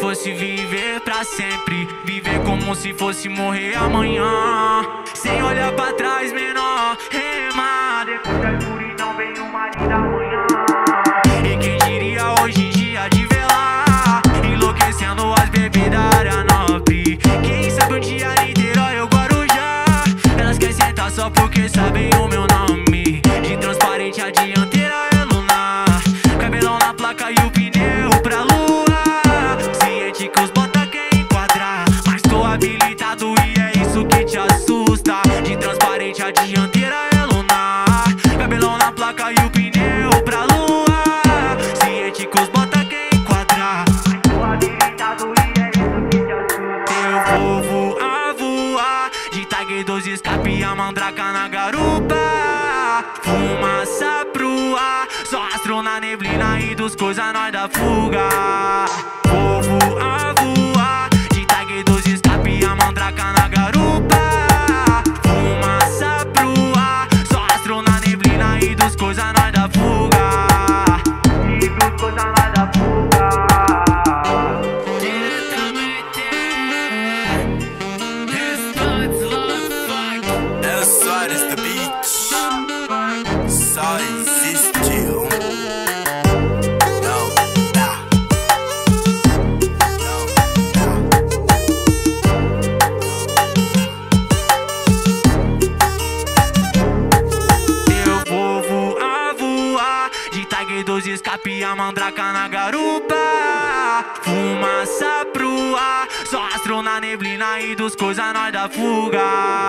fosse viver pra sempre. Viver como se fosse morrer amanhã. Sem olhar pra trás, menor. Rema. Depois da escuridão vem uma linda manhã. E quem diria hoje em dia de velar? Enlouquecendo as bebidas área nobre. Quem sabe um dia Niterói ou Guarujá? Elas querem sentar só porque sabem o meu nome. Dianteira é lunar. Cabelão na placa e o pneu pra lua. Ciente que os bota quer enquadrar. É. Eu vou voar, voar. De tag 12 escape a mandraca na garupa. Fumaça pro ar. Só rastro na neblina e dos coisa nós da fuga. Escape a mandraca na garupa. Fumaça pro ar Só rastro na neblina e dos coisa nós da fuga